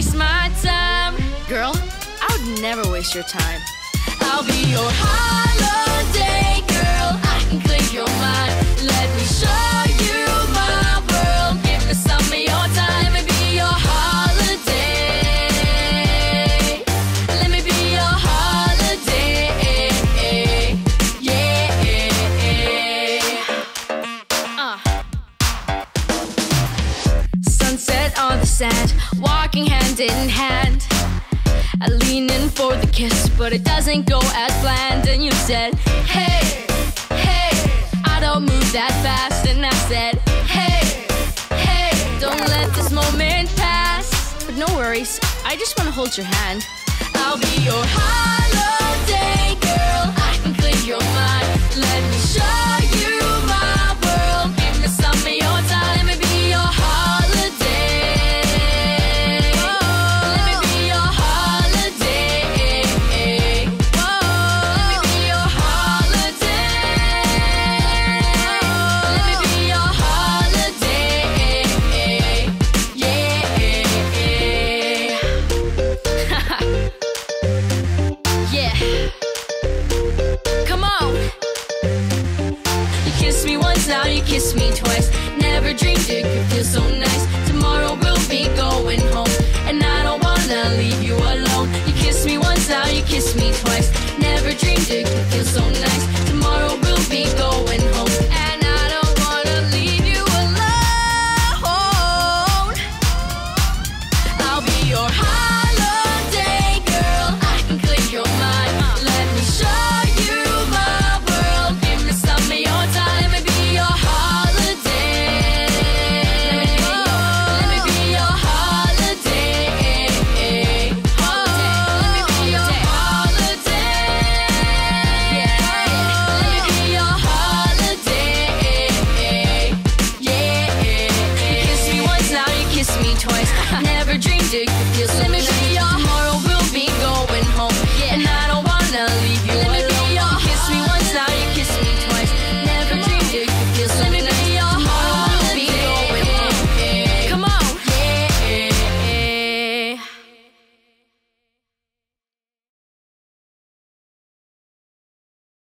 waste my time. Girl, I would never waste your time. I'll be your holiday. sand, walking hand in hand. I lean in for the kiss, but it doesn't go as planned. And you said, Hey, hey, I don't move that fast. And I said, Hey, hey, don't let this moment pass. But no worries, I just wanna hold your hand. I'll be your high love. kiss me twice. Never dreamed it could feel so nice. Never dreamed it could feel your Tomorrow.